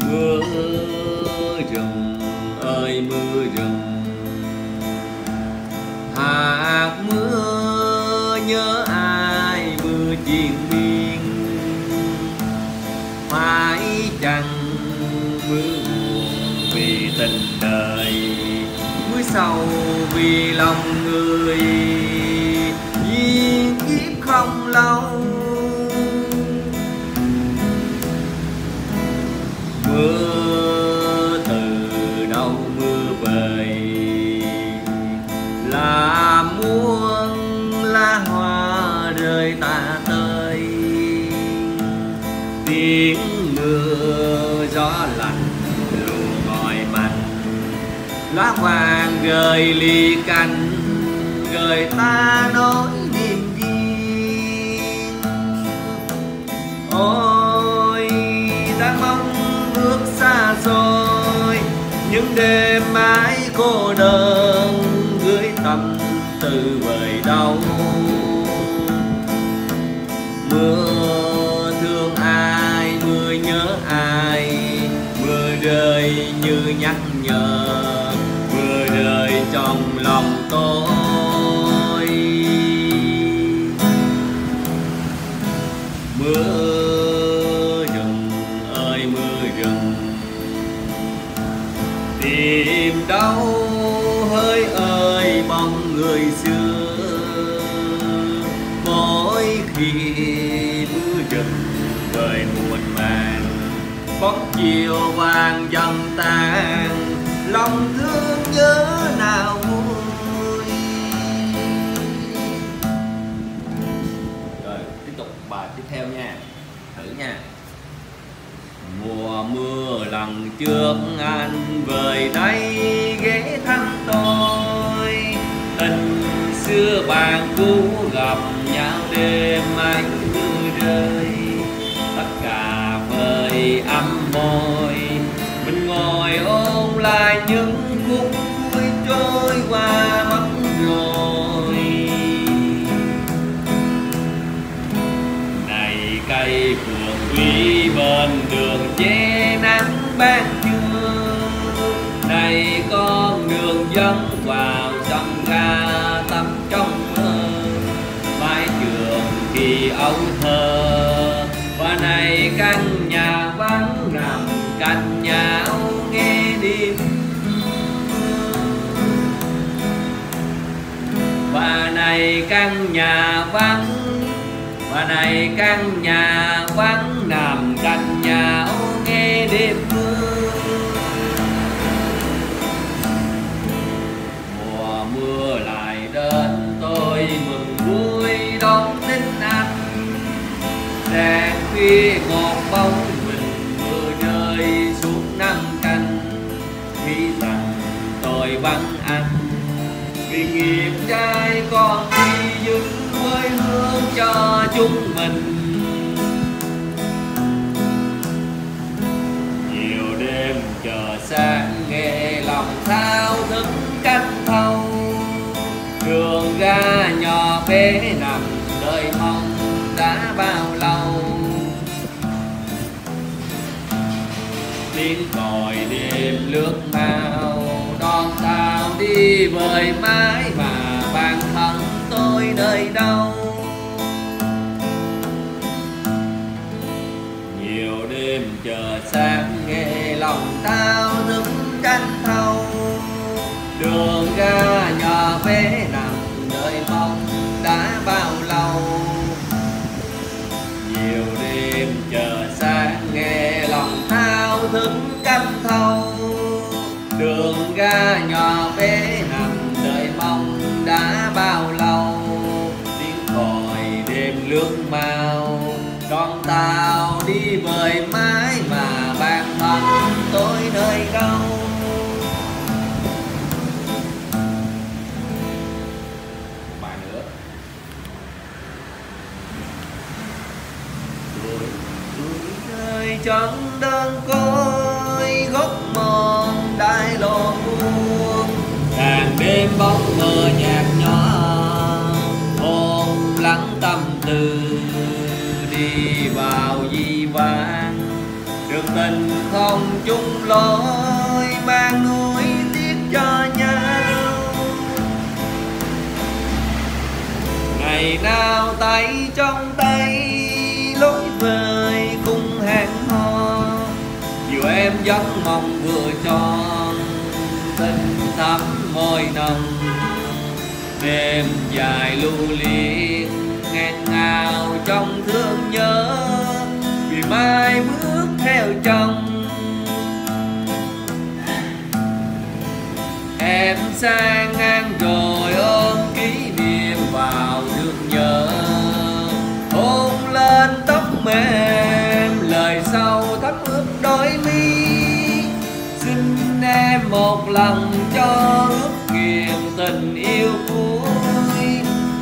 mưa rừng ơi, mưa rừng. Hạt mưa nhớ ai mưa triền miên. Phải chăng mưa vì tình đời, mưa sâu vì lòng người? Hoa ta tới. Tơi tiếng mưa gió lạnh lùa ngòi mạnh lá vàng gợi ly cành gợi ta nói điên điên ôi ta mong bước xa rồi, những đêm mãi cô đơn gửi tâm tư vời đâu mưa thương ai mưa nhớ ai? Mưa rơi như nhắc nhở, mưa rơi trong lòng tôi. Mưa rừng ơi, mưa rừng, tìm đâu? Hơi ơi, bóng người xưa. Bóng chiều vàng dần tàn. Lòng thương nhớ nào vui? Rồi, tiếp tục bài tiếp theo nha. Thử nha. Mùa mưa lần trước anh về đây ghé thăm tôi. Tình xưa bạn cũ gặp nhau đêm anh che nắng ban trưa. Này con đường dân vào sông ga tâm trong mơ. Mái trường kỳ ấu thơ, và này căn nhà vắng nằm cạnh nhau nghe đêm. Và này căn nhà vắng, và này căn nhà vắng nằm tôi ăn vì nghiệp trai con đi dứt quê hương cho chúng mình. Nhiều đêm chờ sáng nghe lòng thao thức cách thâu. Đường ra nhỏ bé nằm đợi mong đã bao lâu. Tiếng còi đêm lướt mau, đón ta đi vời mãi mà bản thân tôi nơi đâu. Nhiều đêm chờ sáng nghe lòng tao đứng tranh thâu. Đường ra tao đi vời mãi mà bản thân tôi nơi đâu? Bài nữa. Tuổi tuổi ơi chẳng đơn côi gốc mòn đại lộ buông càng đêm bóng mờ nhạt nhỏ ôm lắng tâm tư đi vàng. Đường tình không chung lối, mang nuối tiếc cho nhau. Ngày nào tay trong tay, lối về cùng hẹn hò. Dù em vẫn mong vừa tròn, tình thắm môi nồng. Đêm dài lưu liên nghẹn ngào trong thương nhớ mai bước theo chồng. Em sang ngang rồi ôm kỷ niệm vào thương nhớ. Hôn lên tóc mềm, lời sau thấm ướt đôi mi. Xin em một lần cho ước kiền tình yêu cuối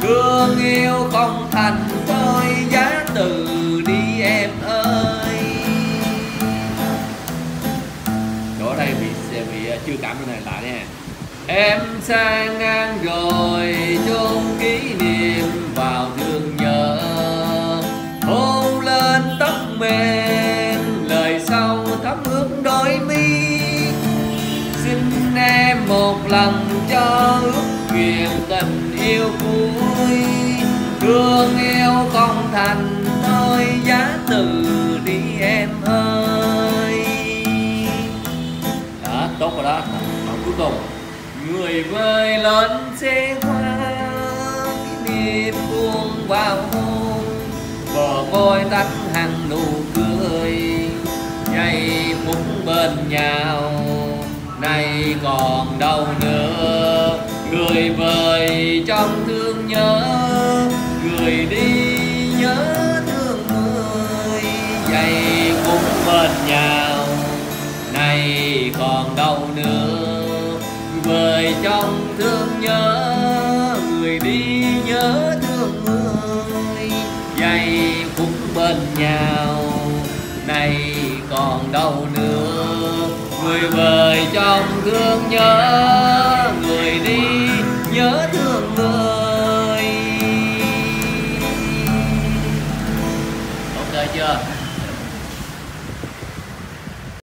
thương yêu không thành tôi giá từ đi em chưa cảm cái này lại nha. Em sang ngang rồi chôn kỷ niệm vào thương nhớ. Hôn lên tóc mềm, lời sau thắm ướt đôi mi. Xin em một lần cho ước nguyện tình yêu cuối thương yêu không thành thôi giá từ đi em ơi đó đã rồi cuối cùng, người vơi lớn xe hoa niềm buông vào hôn. Bờ môi tắt hàng nụ cười, nhảy phút bên nhau. Nay còn đâu nữa, người vơi trong thương nhớ, người đi còn nữa. Trong thương nhớ, người đi nhớ thương người. Giây phút bên nhau, nay còn đâu nữa. Người về trong thương nhớ, người đi nhớ thương người. Ok chưa?